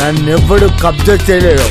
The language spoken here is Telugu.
నన్నెవ్వడు కబ్జా చేయలేడు.